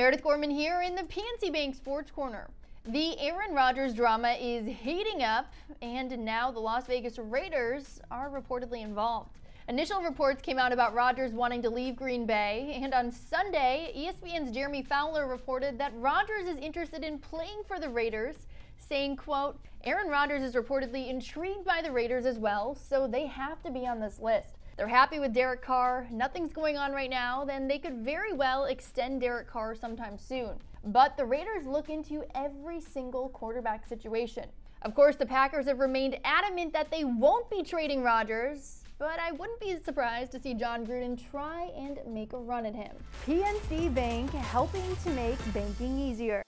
Meredith Gorman here in the PNC Bank Sports Corner. The Aaron Rodgers drama is heating up, and now the Las Vegas Raiders are reportedly involved. Initial reports came out about Rodgers wanting to leave Green Bay, and on Sunday, ESPN's Jeremy Fowler reported that Rodgers is interested in playing for the Raiders, saying, quote, Aaron Rodgers is reportedly intrigued by the Raiders as well, so they have to be on this list. They're happy with Derek Carr, nothing's going on right now, then they could very well extend Derek Carr sometime soon. But the Raiders look into every single quarterback situation. Of course, the Packers have remained adamant that they won't be trading Rodgers, but I wouldn't be surprised to see Jon Gruden try and make a run at him. PNC Bank helping to make banking easier.